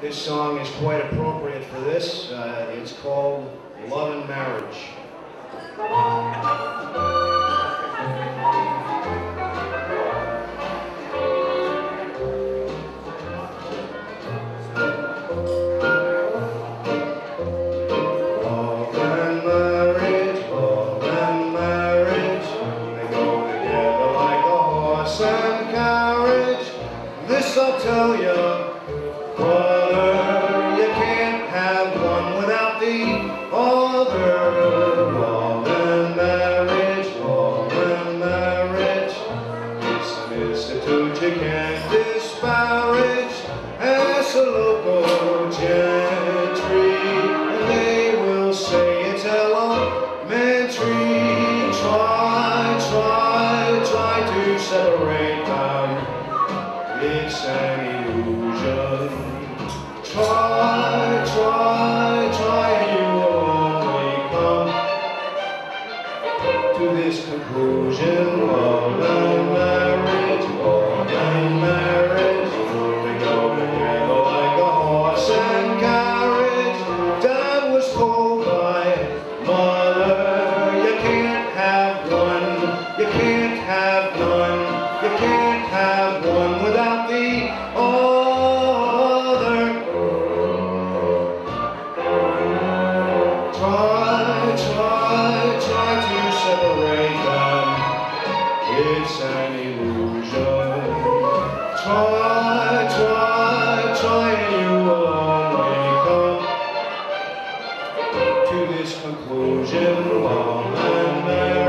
this song is quite appropriate for this. Uh, it's called Love and Marriage. Love and marriage, institute you can't disparage. As a local gentry, and they will say it's elementary. Try, try, try to separate them. It's an conclusion. Love and marriage, love and marriage, It's an illusion. Try, try, try, and you will only come to this conclusion. Love and marriage,